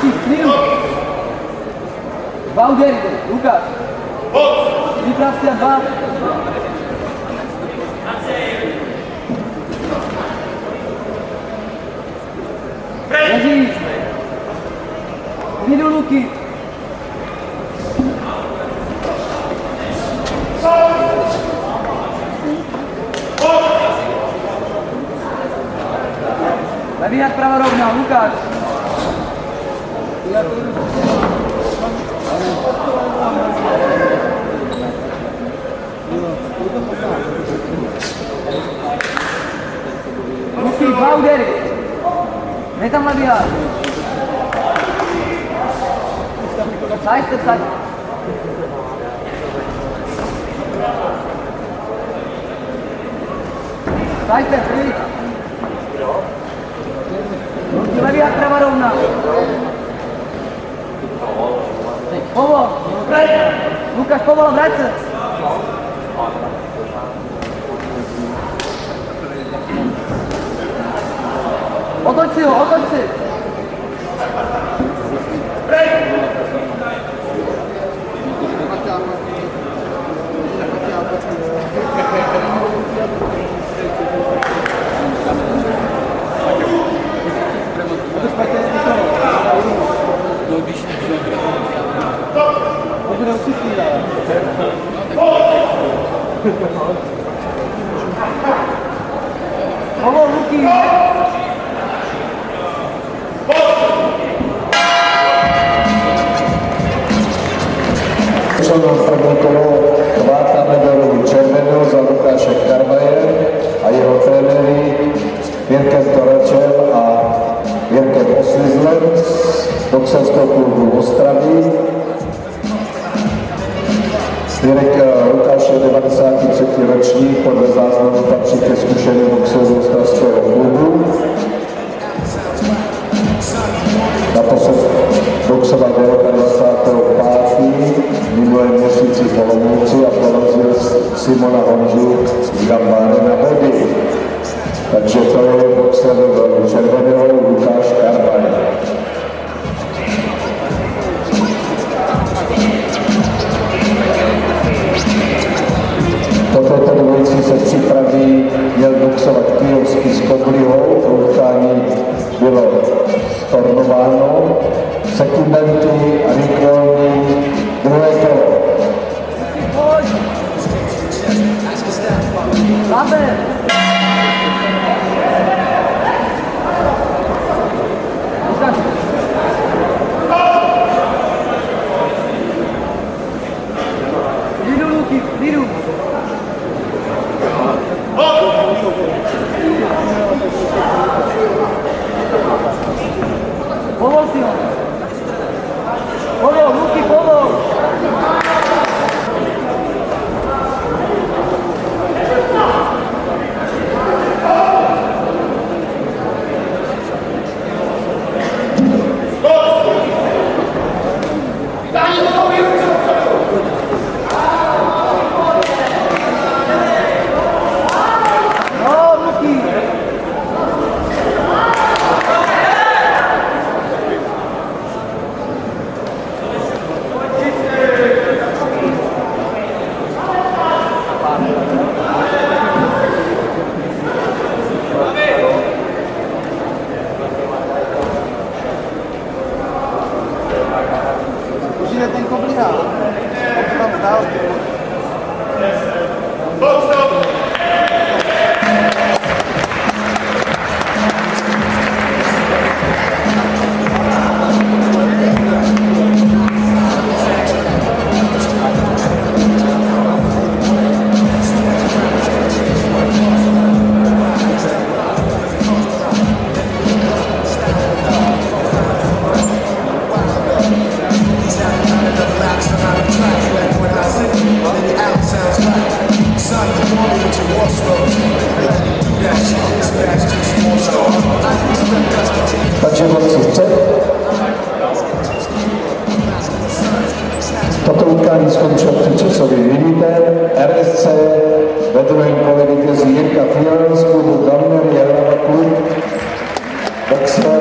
Klim, Valdengo, Lucas, Libra Vira o Milo Vai virar pra Marogna, Lucas. Gauderi. Metam hadi ya. Saçtı saç. Saçtı please. Bunları yakramadım. Povo, Lucas, povo la braccia. Otoci ho, otoci. Si. Povol, Luky. Členom první kolo medailou červenou za Lukáše Karvaje a jeho trenéry Jirkem Toračem a Oslizlem z boxerského klubu Ostravy. Ročník, podle záznamu patří ke zkušeným boxerům Ostravského klubu. Naposled boxoval 29. v minulém měsíci v Olomouci a porazil Simona Honžu z Gambány na body. Takže to je boxer červeného Lukáš Karvaj. Víte, RSC ve druhém kole vítězí Jirka Fial z klubu Klub, Boxer.